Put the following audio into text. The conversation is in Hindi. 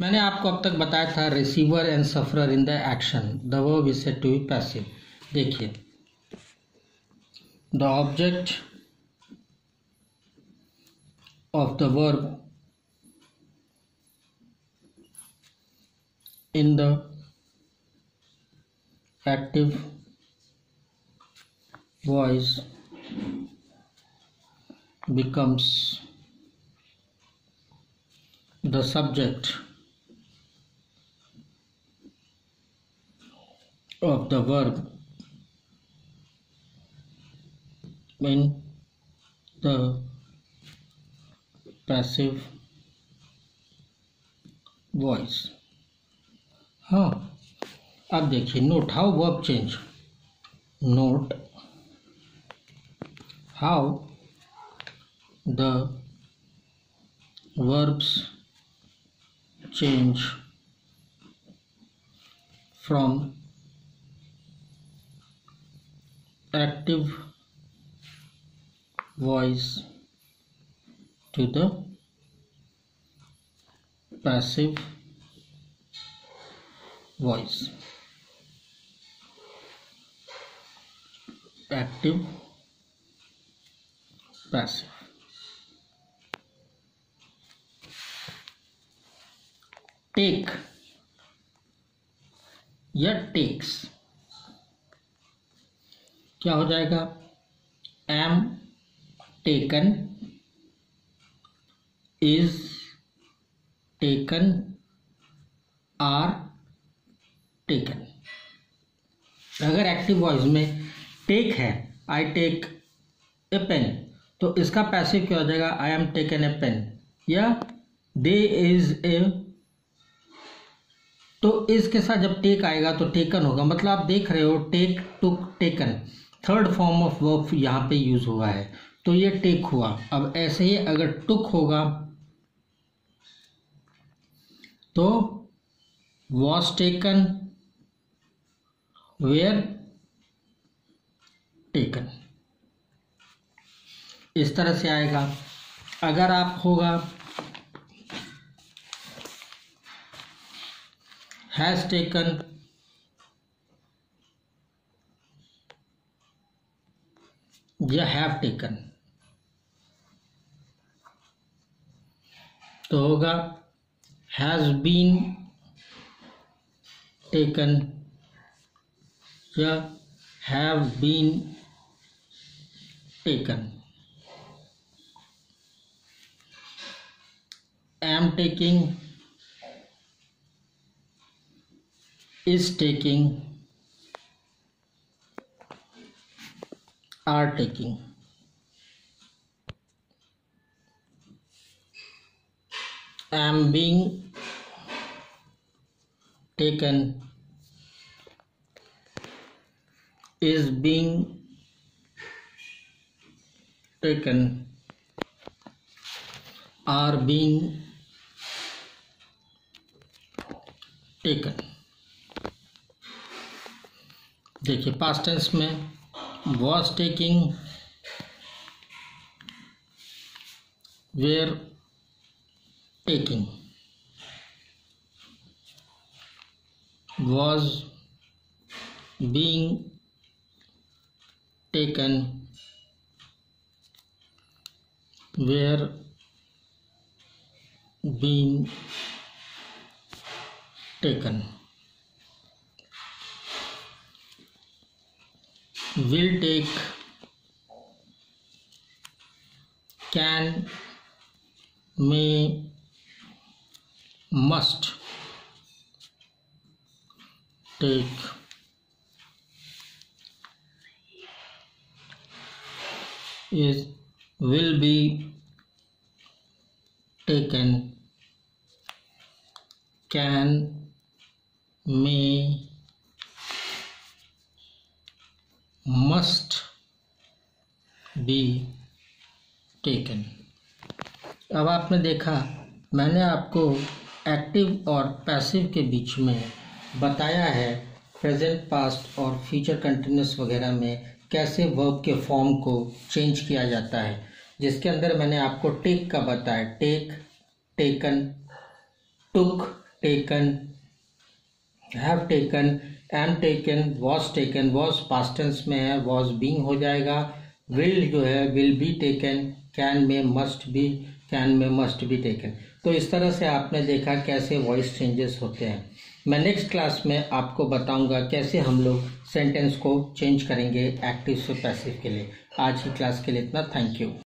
मैंने आपको अब तक बताया था receiver and sufferer in the action the verb is said to be passive देखिए। The object of the verb in the active voice becomes the subject. Of the verb in the passive voice हाँ अब देखिए note how verb change note how the verbs change from active voice to the passive voice. Active passive. Take. Yet takes. क्या हो जाएगा? Am taken is taken are taken अगर एक्टिव वॉइस में टेक है आई टेक ए पेन तो इसका पैसिव क्या हो जाएगा? I am taken a pen या दे इज़ ए तो इसके साथ जब टेक आएगा तो टेकन होगा। मतलब आप देख रहे हो take took taken third form of verb यहाँ पे यूज़ हुआ है। तो ये टेक हुआ। अब ऐसे ही अगर टुक होगा तो वॉज़ टेकन वेयर टेकन इस तरह से आएगा। अगर आप होगा, has taken या हैव टेकन तो होगा हैज़ बीन टेकन या have been taken am taking is taking. Are taking am being taken is being taken are being taken देखिए पास्ट टेंस में was taking were taking was being taken were being taken. Will take can may must take. Is will be taken. Can may must be taken अब आपने देखा, मैंने आपको एक्टिव और पैसिव के बीच में बताया है प्रेजेंट पास्ट और फ्यूचर कंटिन्यूस वगैरह में कैसे वर्ब के फॉर्म को चेंज किया जाता है। जिसके अंदर मैंने आपको टेक का बताया। Take taken took taken have taken am taken was taken was past tense में है वॉज़ बींग हो जाएगा। विल जो है विल बी टेकन कैन में मस्ट बी कैन में मस्ट बी टेकन तो इस तरह से आपने देखा कैसे वॉइस चेंजेस होते हैं। मैं नेक्स्ट क्लास में आपको बताऊँगा कैसे हम लोग सेंटेंस को चेंज करेंगे एक्टिव से पैसिव के लिए। आज की क्लास के लिए इतना। Thank you